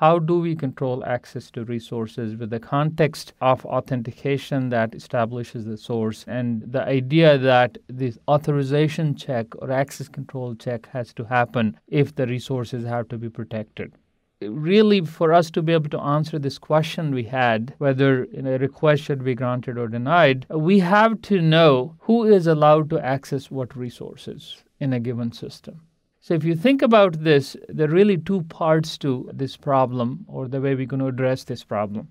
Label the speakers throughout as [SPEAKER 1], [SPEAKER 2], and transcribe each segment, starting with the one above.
[SPEAKER 1] how do we control access to resources with the context of authentication that establishes the source? And the idea that this authorization check or access control check has to happen if the resources have to be protected. Really for us to be able to answer this question we had whether a request should be granted or denied we have to know who is allowed to access what resources in a given system so if you think about this there are really two parts to this problem or the way we're going to address this problem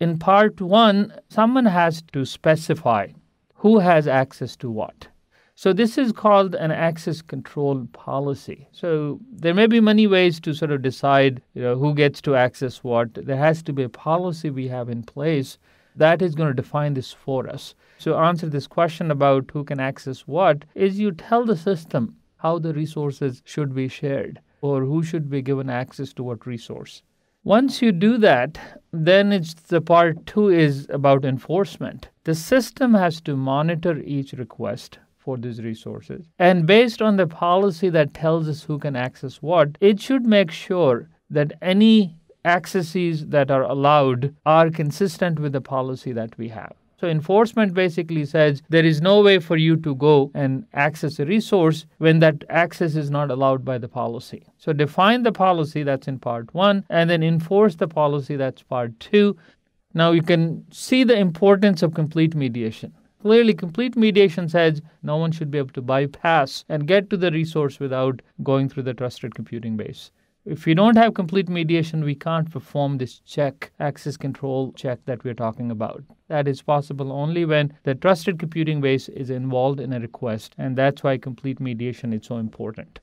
[SPEAKER 1] in part 1 someone has to specify who has access to what so this is called an access control policy. So there may be many ways to sort of decide, you know, who gets to access what. There has to be a policy we have in place that is going to define this for us. So answer this question about who can access what is you tell the system how the resources should be shared or who should be given access to what resource. Once you do that, then it's the part 2 is about enforcement. The system has to monitor each request for these resources. And based on the policy that tells us who can access what, it should make sure that any accesses that are allowed are consistent with the policy that we have. So, enforcement basically says there is no way for you to go and access a resource when that access is not allowed by the policy. So, define the policy that's in part one and then enforce the policy that's part two. Now, you can see the importance of complete mediation. Clearly, complete mediation says no one should be able to bypass and get to the resource without going through the trusted computing base. If we don't have complete mediation, we can't perform this check, access control check that we're talking about. That is possible only when the trusted computing base is involved in a request, and that's why complete mediation is so important.